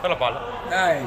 Pela pala. Ay.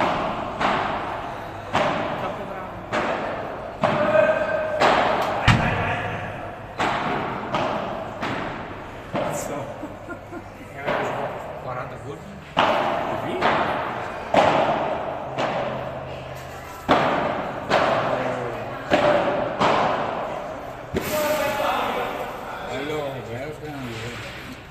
assim. Hello, welcome.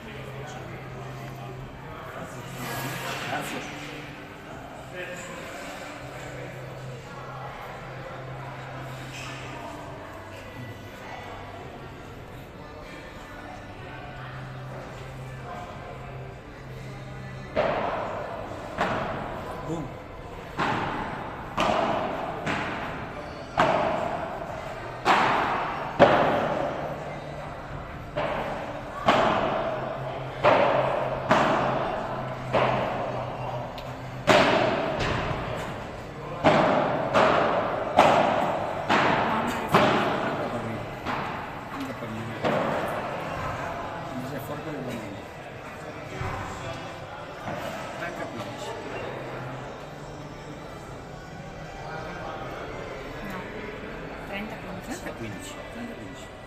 运气真的运气。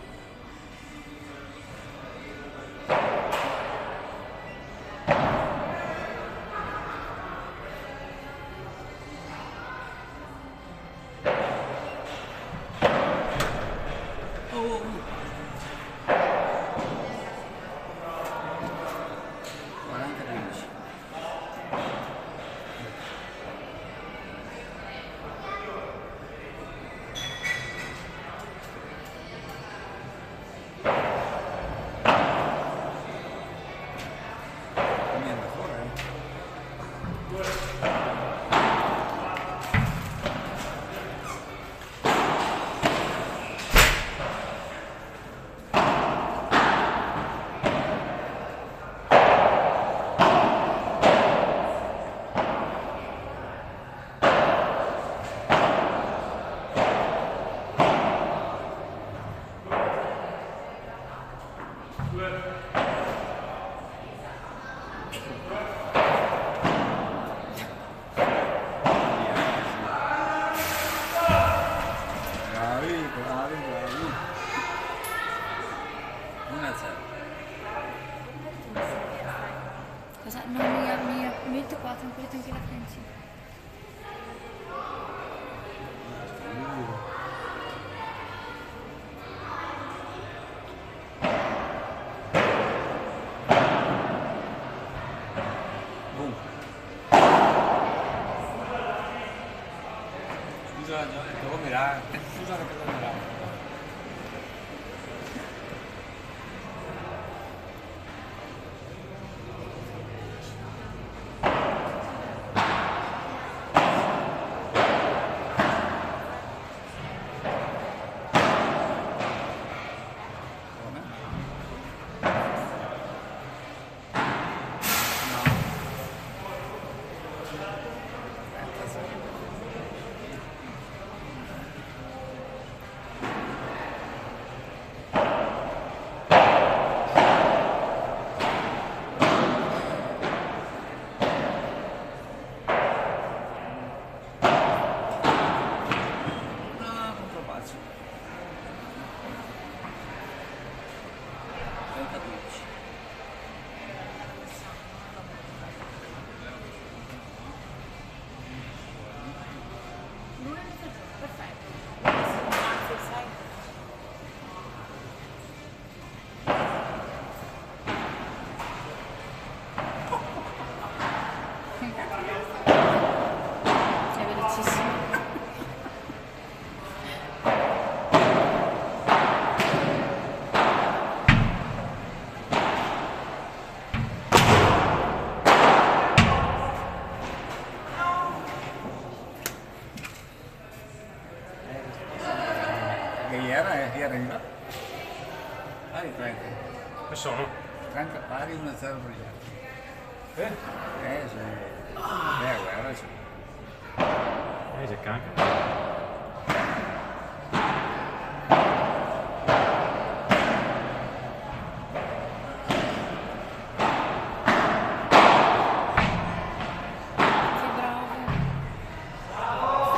먼저 경험이랑 수저를 끊는 거랑 Jeg vil tisse. Ja, der er, her er den. Hej, Frank. Hvad så nu? Frank, bare. Guarda, sì. Eh, c'è canca. Che bravo.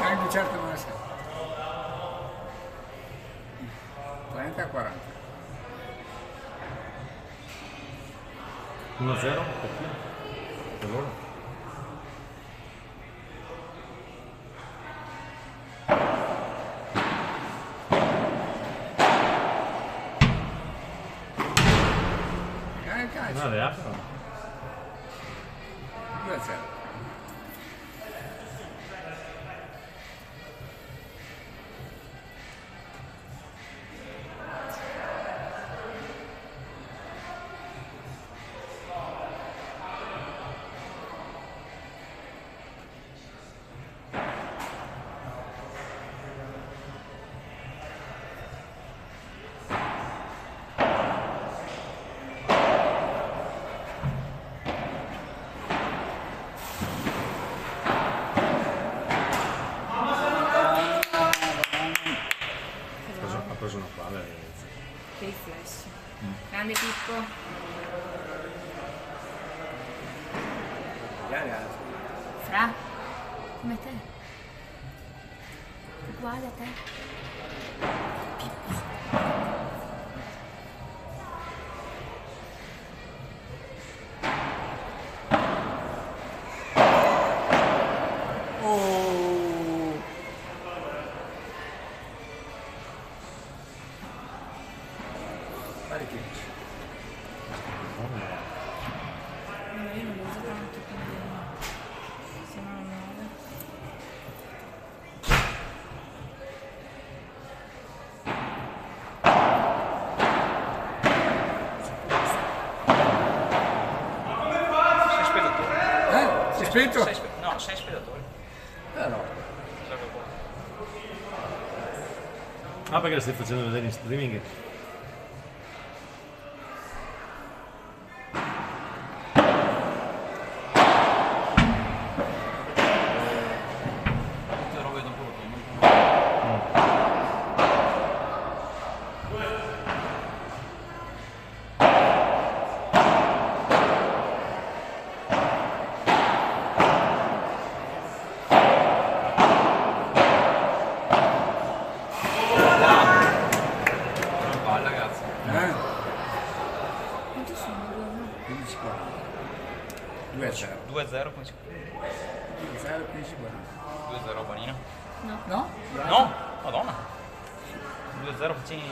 Anche certo non è sempre. 30 a 40. 1-0 per chi? Per Good morning. Guys. No. spinto? Sei, no, sei spiegatori. Eh no. Ah, perché lo stai facendo vedere in streaming? Ragazzi. Eh? Quanti sono? Due, no? 15 40. 2 a 0. 2-0, come si 2 a 0, 15 40. 2-0 Bonino. No. No? No, madonna. 2-0 facci...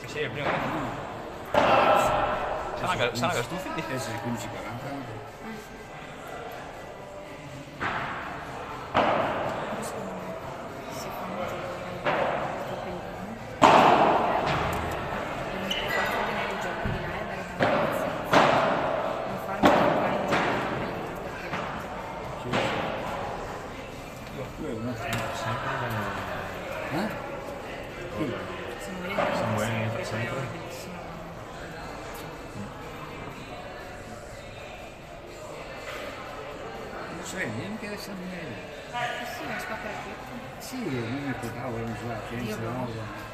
Sì, sì, il primo che... Sono sono una stufi di... Eh sì, 15 cioè mi interessa bene. Eh sì, la sua perfetta. Sì, non mi portavo, erano sulla Pienza Nuova.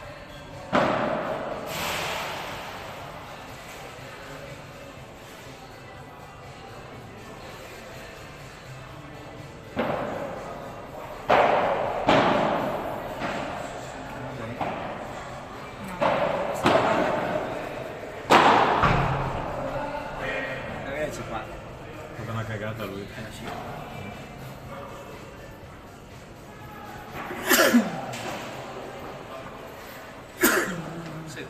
两个轮拍去。这个。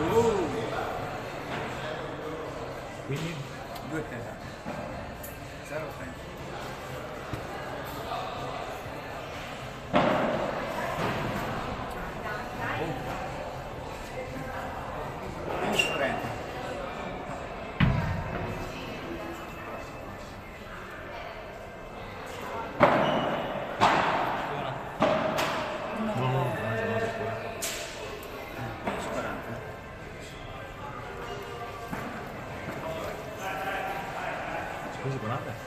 呜。兄弟，Pues por nada.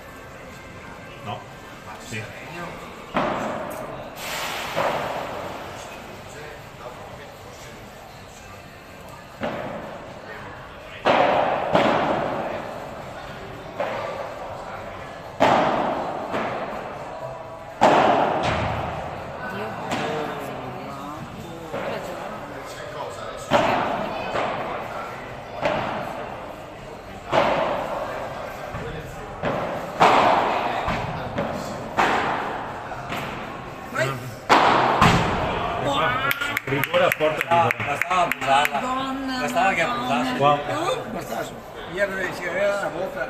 Bastasse. Ieri le cigarette na boca.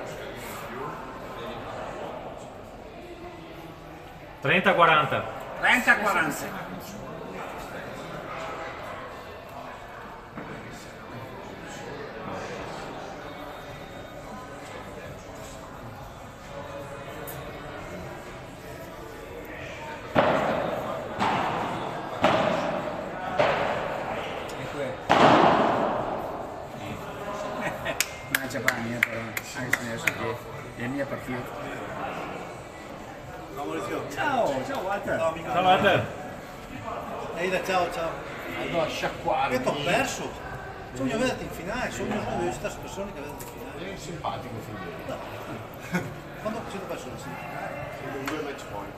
30-40. 30-40. Ecco è. Ne adesso che è la mia partita. Ciao, ciao Walter. Ciao Walter. Ehi, ciao, ciao. Vado a sciacquare. Che t'ho perso? Sogno vederti in finale, sogno sogno di questa persona che vederti in finale. È simpatico figlio. Quando ci ho perso la finale? Due match point.